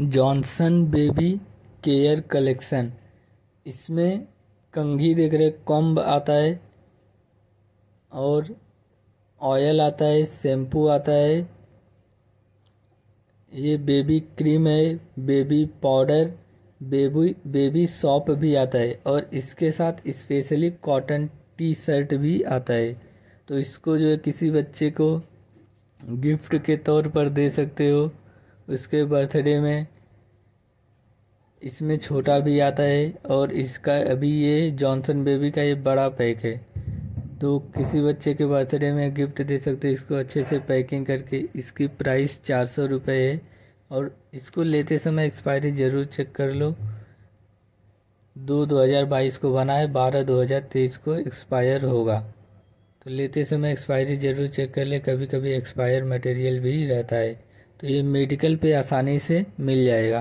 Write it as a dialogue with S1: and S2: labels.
S1: Johnson baby care collection. इसमें कंघी देख रहे, कॉम्ब आता है और ऑयल आता है, शैम्पू आता है। ये बेबी क्रीम है, baby powder, baby baby soap भी आता है और इसके साथ स्पेशली कॉटन टी शर्ट भी आता है। तो इसको जो है किसी बच्चे को गिफ्ट के तौर पर दे सकते हो। उसके बर्थडे में इसमें छोटा भी आता है और इसका अभी ये जॉनसन बेबी का ये बड़ा पैक है। तो किसी बच्चे के बर्थडे में गिफ्ट दे सकते हो, इसको अच्छे से पैकिंग करके। इसकी प्राइस चार सौ रुपये है और इसको लेते समय एक्सपायरी ज़रूर चेक कर लो। दो दो हज़ार बाईस को बना है, बारह दो हज़ार तेईस को एक्सपायर होगा। तो लेते समय एक्सपायरी ज़रूर चेक कर ले कभी कभी एक्सपायर मटेरियल भी रहता है। तो ये मेडिकल पे आसानी से मिल जाएगा।